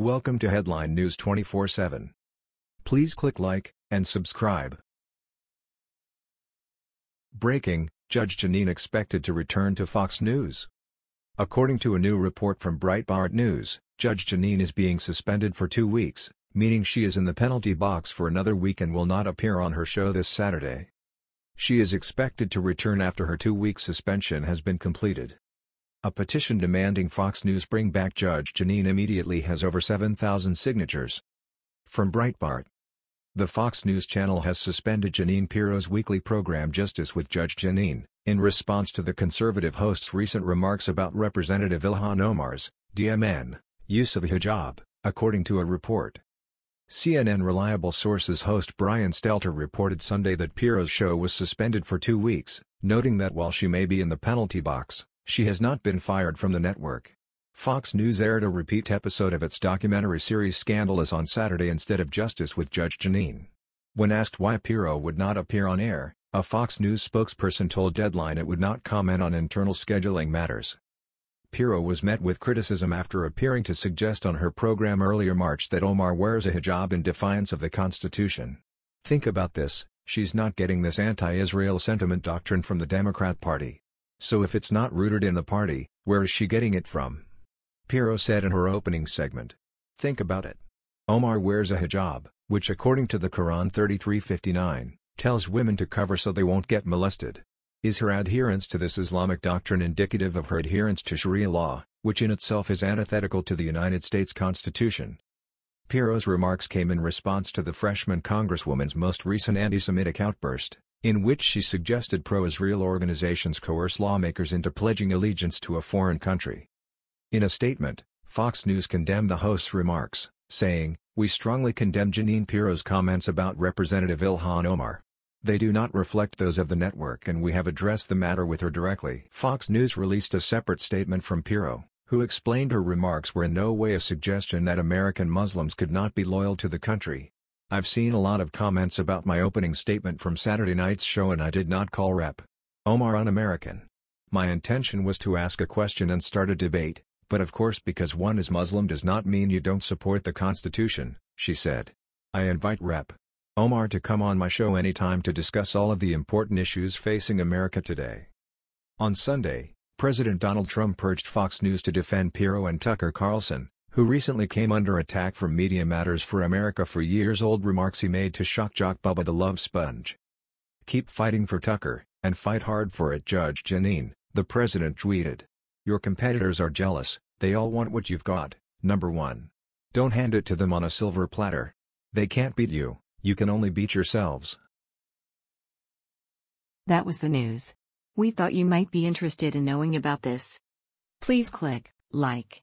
Welcome to Headline News 24/7. Please click like and subscribe. Breaking: Judge Jeanine expected to return to Fox News. According to a new report from Breitbart News, Judge Jeanine is being suspended for 2 weeks, meaning she is in the penalty box for another week and will not appear on her show this Saturday. She is expected to return after her two-week suspension has been completed. A petition demanding Fox News bring back Judge Jeanine immediately has over 7,000 signatures. From Breitbart. The Fox News channel has suspended Jeanine Pirro's weekly program Justice with Judge Jeanine, in response to the conservative host's recent remarks about Representative Ilhan Omar's, DMN, use of a hijab, according to a report. CNN reliable sources host Brian Stelter reported Sunday that Pirro's show was suspended for two weeks, noting that while she may be in the penalty box, she has not been fired from the network. Fox News aired a repeat episode of its documentary series Scandalous on Saturday instead of Justice with Judge Jeanine. When asked why Pirro would not appear on air, a Fox News spokesperson told Deadline it would not comment on internal scheduling matters. Pirro was met with criticism after appearing to suggest on her program earlier March that Omar wears a hijab in defiance of the Constitution. Think about this, she's not getting this anti-Israel sentiment doctrine from the Democrat Party. So if it's not rooted in the party, where is she getting it from? Pirro said in her opening segment. Think about it. Omar wears a hijab, which according to the Quran 33:59, tells women to cover so they won't get molested. Is her adherence to this Islamic doctrine indicative of her adherence to Sharia law, which in itself is antithetical to the United States Constitution? Pirro's remarks came in response to the freshman congresswoman's most recent anti-Semitic outburst, in which she suggested pro-Israel organizations coerce lawmakers into pledging allegiance to a foreign country. In a statement, Fox News condemned the host's remarks, saying, We strongly condemn Jeanine Pirro's comments about Representative Ilhan Omar. They do not reflect those of the network and we have addressed the matter with her directly. Fox News released a separate statement from Pirro, who explained her remarks were in no way a suggestion that American Muslims could not be loyal to the country, I've seen a lot of comments about my opening statement from Saturday night's show and I did not call Rep. Omar un-American. My intention was to ask a question and start a debate, but of course because one is Muslim does not mean you don't support the Constitution, she said. I invite Rep. Omar to come on my show anytime to discuss all of the important issues facing America today. On Sunday, President Donald Trump urged Fox News to defend Pirro and Tucker Carlson, who recently came under attack from Media Matters for America for years-old remarks he made to shock jock Bubba the Love Sponge. Keep fighting for Tucker, and fight hard for it Judge Jeanine, the president tweeted. Your competitors are jealous, they all want what you've got, number one. Don't hand it to them on a silver platter. They can't beat you, you can only beat yourselves. That was the news. We thought you might be interested in knowing about this. Please click like